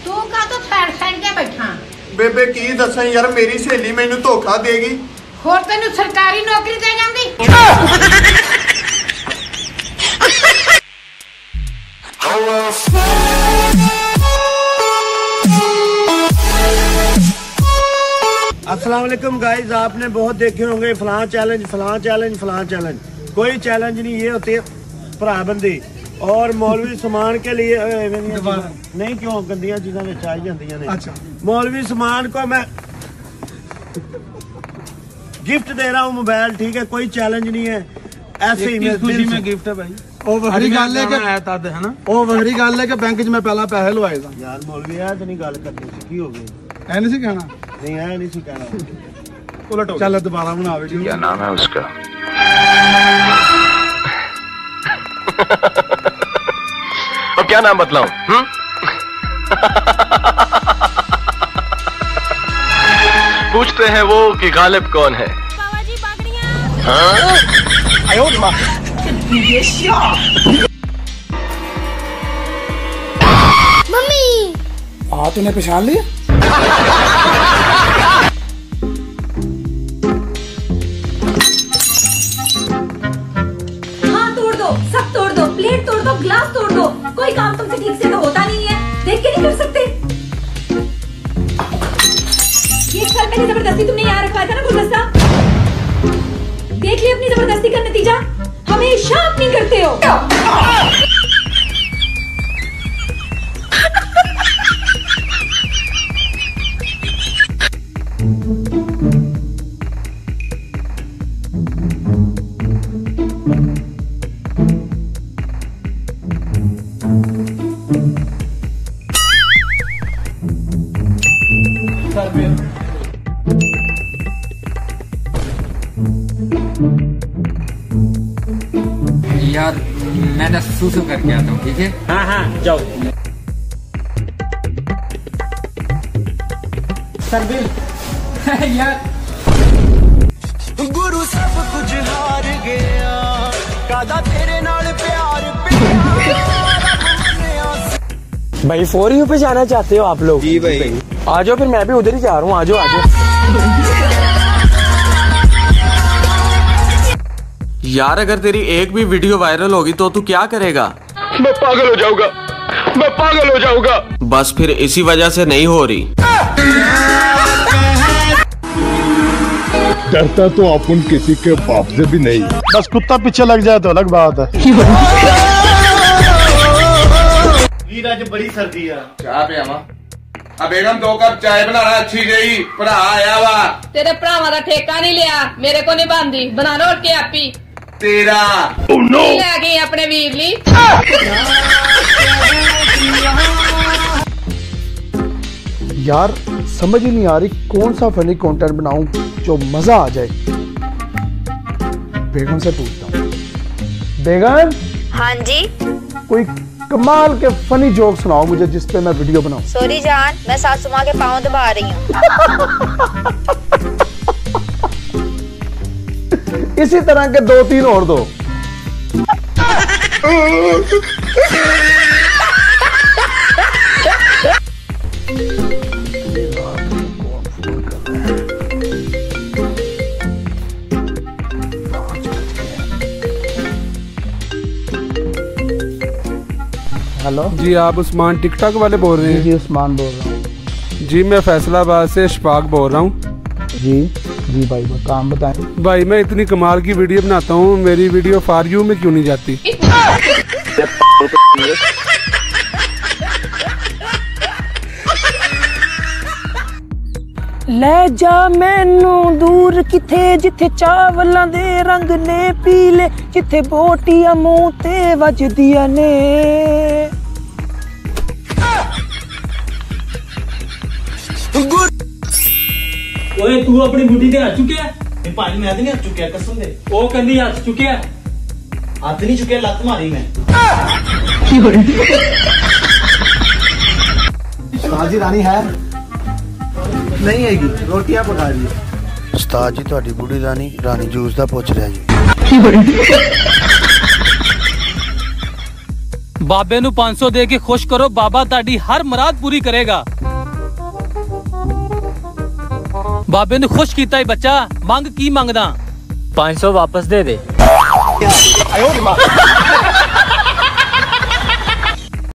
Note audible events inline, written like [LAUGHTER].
ਤੂੰ ਕਾ ਤੋਂ ਫੈੜ ਫੈੜ ਕੇ ਬੈਠਾ ਬੇਬੇ ਕੀ ਦੱਸਾਂ ਯਾਰ ਮੇਰੀ ਸਹੇਲੀ ਮੈਨੂੰ ਧੋਖਾ ਦੇਗੀ ਹੋਰ ਤੈਨੂੰ ਸਰਕਾਰੀ ਨੌਕਰੀ ਦੇ ਜਾਂਦੀ अस्सलाम वालेकुम गाइस आपने बहुत देखे होंगे फलां चैलेंज फलां चैलेंज फलां चैलेंज कोई चैलेंज नहीं ये होते भरा बंदी और मौलवी समान के लिए अ, एवें दियां चीज़ां- नहीं क्यों गंदियां चीज़ां विच आई ਜਾਂਦੀਆਂ ਨੇ अच्छा मौलवी समान को मैं गिफ्ट दे रहा हूँ मोबाइल ठीक है कोई चैलेंज नहीं है ऐसे ही मैं दिल से- ਗਿਫਟ ਹੈ ਭਾਈ ਉਹ ਵੱਖਰੀ ਗੱਲ ਹੈ ਕਿ ਆਇਆ ਤਦ ਹੈ ਨਾ ਉਹ ਵੱਖਰੀ ਗੱਲ ਹੈ ਕਿ ਬੈਂਕ 'ਚ ਮੈਂ ਪਹਿਲਾਂ ਪੈਸੇ ਲਵਾਏ ਸਾਂ यार मौलवी यार तो नहीं गल करनी सी की हो गई ਐ ਨਹੀਂ ਸੀ ਕਹਿਣਾ नहीं है नहीं सी कहना ਉਲਟ ਚੱਲ ਦੁਬਾਰਾ ਬਣਾ ਵੀਡੀਓ क्या नाम है उसका और [LAUGHS] क्या नाम बतलाऊ? हम्म? [LAUGHS] पूछते हैं वो कि गालिब कौन है। हाँ? मम्मी। आ तूने पहचान लिया [LAUGHS] ठीक से तो होता नहीं है। देख के नहीं कर सकते। ये एक मैंने ज़बरदस्ती तुमने यहाँ रखवाया था ना गुलदस्ता? देख लिया अपनी ज़बरदस्ती का नतीजा। हमेशा आप नहीं करते हो। यार मैं ना सुसु करके आता हूँ ठीक है? हाँ हाँ जाओ। Sir bill. [LAUGHS] यार। गुरु सब कुछ हार गया। कादा तेरे नाल प्यार भाई फोर यू पे जाना चाहते हो आप लोग? जी भाई। आ जाओ फिर मैं भी उधर ही जा रहा हूँ। आ जाओ आ जाओ। यार अगर तेरी एक भी वीडियो वायरल होगी तो तू क्या करेगा? मैं पागल हो जाऊँगा। मैं पागल हो जाऊँगा। बस फिर इसी वजह से नहीं हो रही। डरता तो अपन किसी के बाप से भी नहीं। बस कुत्ता पीछे लग जाए तो अलग बात है। बड़ी सर्दी है। क्या पे आवा हाँ, बेगम दो कप चाय बना रहा अच्छी गई भरा आया वा तेरे भरावा का ठेका नहीं लिया मेरे को नहीं बनती बना लो के आपी? ਤੇਰਾ ले गई अपने वीर ली? यार समझ ही नहीं आ रही कौन सा फनी कंटेंट बनाऊँ जो मज़ा आ जाए। बेगम से पूछता हूँ। बेगम? हाँ जी। कोई कमाल के फनी जोक सुनाओ मुझे जिस पे मैं वीडियो बनाऊँ। सॉरी जान मैं सासू माँ के पाँव दबा रही हूँ। [LAUGHS] इसी तरह के दो तीन और दो। हेलो? जी आप उस्मान टिकटॉक वाले बोल रहे हैं। जी उस्मान बोल रहा हूँ। जी मैं फैसलाबाद से इशफाक बोल रहा हूँ। जी। जी भाई वो काम बताएं भाई मैं इतनी कमाल की वीडियो बनाता हूँ मेरी वीडियो फार यू में क्यों नहीं जाती ਲੈ ਜਾ ਮੈਨੂੰ ਦੂਰ ਕਿਥੇ ਜਿੱਥੇ ਚਾਵਲਾਂ ਦੇ ਰੰਗ ਨੇ ਪੀਲੇ ਜਿੱਥੇ ਬੋਟੀਆਂ ਮੂੰਹ ਤੇ ਵੱਜਦੀਆਂ ਨੇ ਓਏ ਤੂੰ ਆਪਣੀ ਬੁੱਢੀ ਤੇ ਹੱਥ ਚੁੱਕਿਆ ਤੇ ਭਾਈ ਮੈਂ ਤੇ ਨਹੀਂ ਹੱਥ ਚੁੱਕਿਆ ਕਸਮ ਦੇ ਉਹ ਕੰਦੀ ਹੱਥ ਚੁੱਕਿਆ ਹੱਥ ਨਹੀਂ ਚੁੱਕਿਆ ਲੱਤ ਮਾਰੀ ਮੈਂ ਕੀ ਹੋ ਰਿਹਾ ਸਾਜੀ ਰਾਣੀ ਹੈ ਨਹੀਂ ਹੈਗੀ ਰੋਟੀਆਂ ਪਕਾ ਰਹੀ ਹੈ ਉਸਤਾਦ ਜੀ ਤੁਹਾਡੀ ਬੁੱਢੀ ਰਾਣੀ ਰਾਣੀ ਜੂਸ ਦਾ ਪੁੱਛ ਰਿਹਾ ਜੀ ਬਾਬੇ ਨੂੰ 500 ਦੇ ਕੇ ਖੁਸ਼ ਕਰੋ ਬਾਬਾ ਤੁਹਾਡੀ ਹਰ ਮਰਾਦ ਪੂਰੀ ਕਰੇਗਾ ਬਾਬੇ ਨੂੰ ਖੁਸ਼ ਕੀਤਾ ਹੀ ਬੱਚਾ ਮੰਗ ਕੀ ਮੰਗਦਾ? 500 ਵਾਪਸ ਦੇ ਦੇ।